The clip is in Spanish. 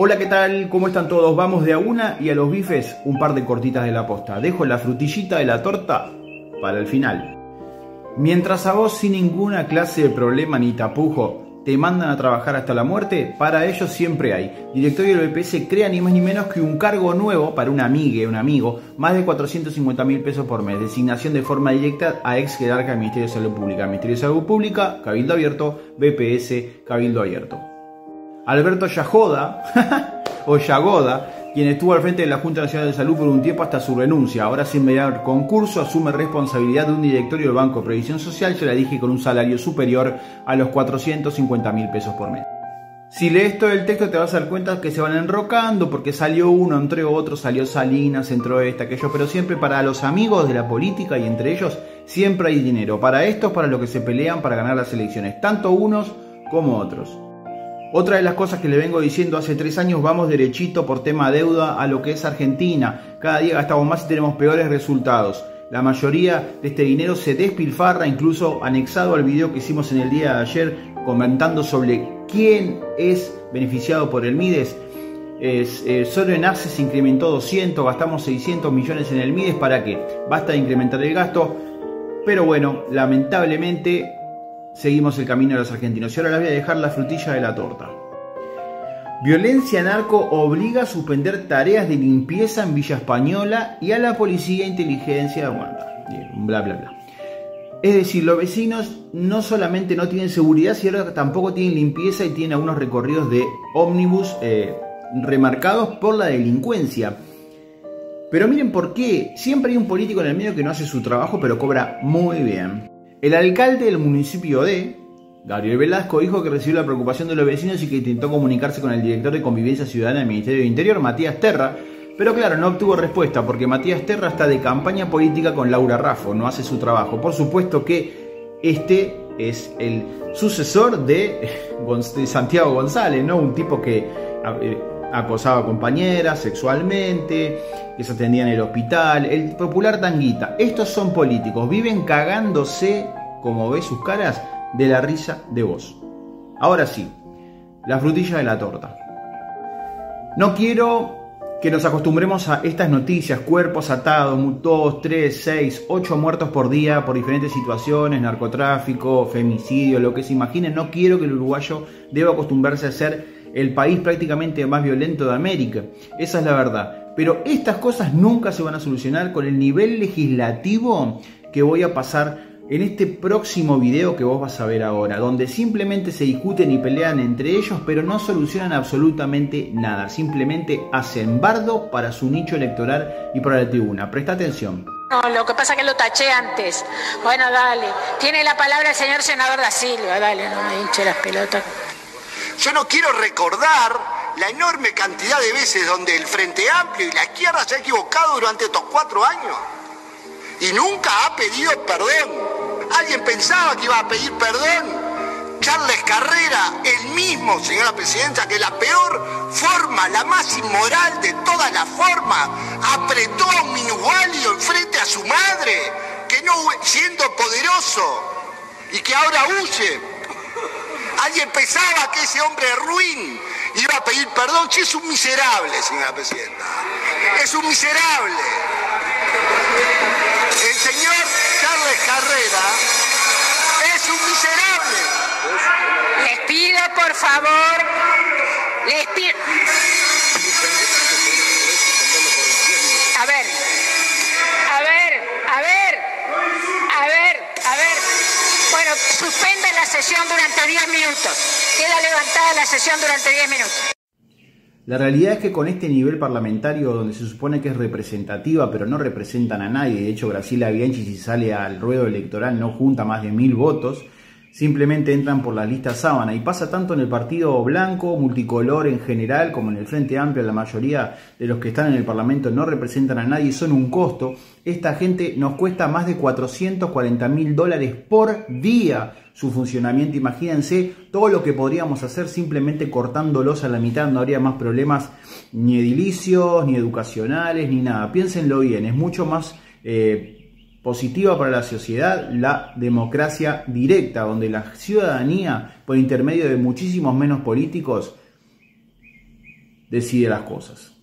Hola, ¿qué tal? ¿Cómo están todos? Vamos de a una y a los bifes un par de cortitas de la posta. Dejo la frutillita de la torta para el final. Mientras a vos sin ninguna clase de problema ni tapujo te mandan a trabajar hasta la muerte, para ellos siempre hay. Directorio del BPS crea ni más ni menos que un cargo nuevo para un amigue, un amigo, más de 450 mil pesos por mes. Designación de forma directa a ex jerarca del Ministerio de Salud Pública. Ministerio de Salud Pública, Cabildo Abierto, BPS, Cabildo Abierto. Alberto Yajoda, o Yagoda, quien estuvo al frente de la Junta Nacional de Salud por un tiempo hasta su renuncia. Ahora sin mediar concurso asume responsabilidad de un directorio del Banco de Previsión Social, se la dije con un salario superior a los 450 mil pesos por mes. Si lees todo el texto te vas a dar cuenta que se van enrocando porque salió uno, entró otro, salió Salinas, entró esta, aquello, pero siempre para los amigos de la política y entre ellos siempre hay dinero. Para estos, para los que se pelean para ganar las elecciones, tanto unos como otros. Otra de las cosas que le vengo diciendo hace tres años, vamos derechito por tema deuda a lo que es Argentina. Cada día gastamos más y tenemos peores resultados. La mayoría de este dinero se despilfarra, incluso anexado al video que hicimos en el día de ayer, comentando sobre quién es beneficiado por el MIDES. Es, eh, solo en ACE se incrementó 200, gastamos 600 millones en el MIDES. ¿Para qué? Basta de incrementar el gasto. Pero bueno, lamentablemente seguimos el camino de los argentinos. Y ahora les voy a dejar la frutilla de la torta. Violencia narco obliga a suspender tareas de limpieza en Villa Española y a la policía e inteligencia, bueno, bla bla bla. Es decir, los vecinos no solamente no tienen seguridad, sino que tampoco tienen limpieza y tienen algunos recorridos de ómnibus eh, remarcados por la delincuencia. Pero miren por qué. Siempre hay un político en el medio que no hace su trabajo, pero cobra muy bien. El alcalde del municipio de, Gabriel Velasco, dijo que recibió la preocupación de los vecinos y que intentó comunicarse con el director de Convivencia Ciudadana del Ministerio de Interior, Matías Terra, pero claro, no obtuvo respuesta porque Matías Terra está de campaña política con Laura Raffo, no hace su trabajo. Por supuesto que este es el sucesor de, Santiago González, ¿no? Un tipo que eh, acosaba a compañeras sexualmente, que se atendía en el hospital, el popular tanguita. Estos son políticos, viven cagándose, como ves sus caras, de la risa de vos. Ahora sí, la frutilla de la torta. No quiero que nos acostumbremos a estas noticias, cuerpos atados, dos, tres, seis, ocho muertos por día por diferentes situaciones, narcotráfico, femicidio, lo que se imaginen. No quiero que el uruguayo deba acostumbrarse a ser el país prácticamente más violento de América. Esa es la verdad. Pero estas cosas nunca se van a solucionar con el nivel legislativo que voy a pasar en este próximo video que vos vas a ver ahora, donde simplemente se discuten y pelean entre ellos, pero no solucionan absolutamente nada. Simplemente hacen bardo para su nicho electoral y para la tribuna. Presta atención. No, lo que pasa es que lo taché antes. Bueno, dale. Tiene la palabra el señor senador da Silva. Dale, no me hinche las pelotas. Yo no quiero recordar la enorme cantidad de veces donde el Frente Amplio y la izquierda se ha equivocado durante estos cuatro años y nunca ha pedido perdón. ¿Alguien pensaba que iba a pedir perdón? Charles Carrera, el mismo, señora presidenta, que la peor forma, la más inmoral de todas las formas, apretó a un minugualio enfrente a su madre, que no siendo poderoso y que ahora huye ¿Alguien pensaba que ese hombre ruin iba a pedir perdón? Si es un miserable, señora presidenta. Es un miserable. El señor Charles Carrera es un miserable. Les pido, por favor, les pido... A ver, a ver, a ver, a ver, a ver. Bueno, suspenda sesión durante 10 minutos. Queda levantada la sesión durante 10 minutos. La realidad es que con este nivel parlamentario, donde se supone que es representativa, pero no representan a nadie, de hecho Graciela Bianchi si sale al ruedo electoral no junta más de mil votos, simplemente entran por la lista sábana y pasa tanto en el partido blanco, multicolor en general, como en el Frente Amplio, la mayoría de los que están en el Parlamento no representan a nadie, son un costo. Esta gente nos cuesta más de 440 mil dólares por día su funcionamiento. Imagínense todo lo que podríamos hacer simplemente cortándolos a la mitad, no habría más problemas ni edilicios, ni educacionales, ni nada. Piénsenlo bien, es mucho más... Eh, positiva para la sociedad la democracia directa, donde la ciudadanía, por intermedio de muchísimos menos políticos, decide las cosas.